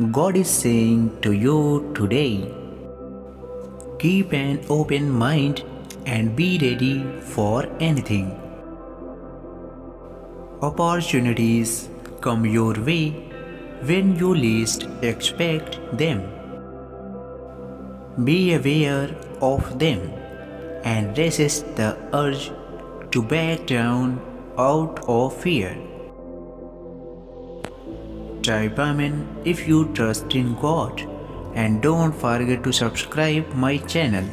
God is saying to you today keep an open mind and be ready for anything. Opportunities come your way when you least expect them. Be aware of them and resist the urge to back down out of fear. Amen if you trust in God and don't forget to subscribe my channel.